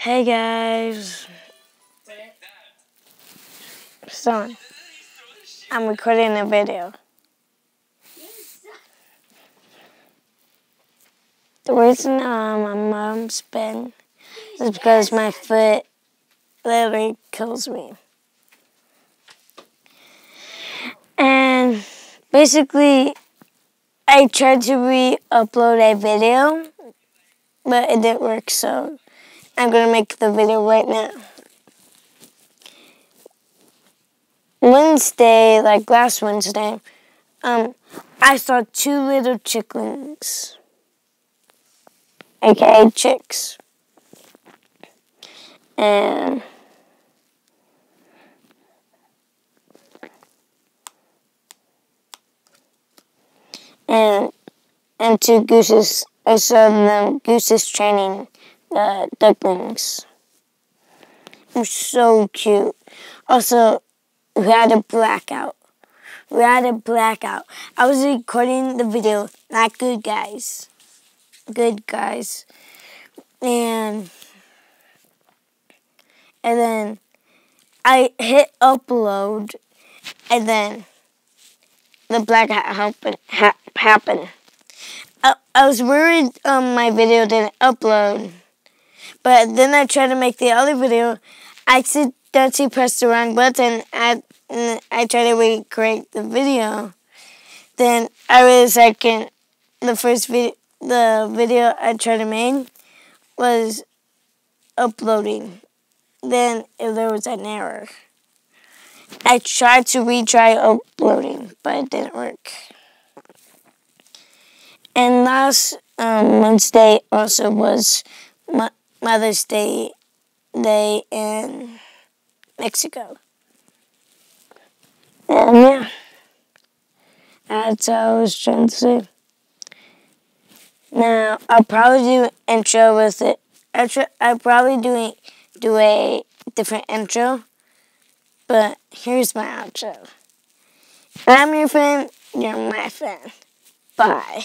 Hey guys. Son, I'm recording a video. The reason um, my mom's been is because my foot literally kills me. And basically, I tried to re-upload a video, but it didn't work, so I'm gonna make the video right now. Wednesday, like last Wednesday, um, I saw two little chicklings, aka chicks, and and and two gooses. I saw them gooses training the ducklings. They're so cute. Also, we had a blackout. We had a blackout. I was recording the video, not good guys. Good guys. And and then I hit upload and then the blackout happened. Ha happened. I, I was worried um, my video didn't upload. But then I tried to make the other video. I accidentally pressed the wrong button. I, I tried to recreate the video. Then I was second. The first video, the video I tried to make was uploading. Then there was an error. I tried to retry uploading, but it didn't work. And last um, Wednesday also was Mother's Day day in Mexico. And yeah, that's what I was trying to say. Now I'll probably do intro with it. I'll probably do do a different intro, but here's my outro. I'm your friend. You're my friend. Bye.